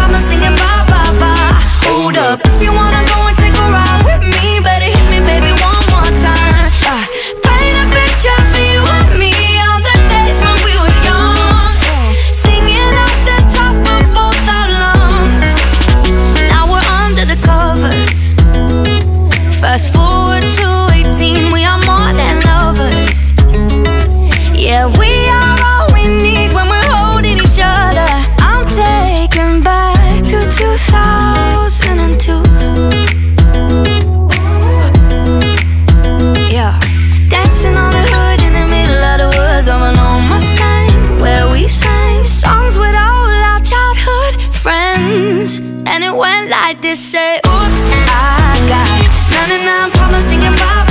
singing And it went like this: say, Oops, I got 99 problems singing bye bye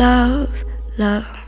love, love.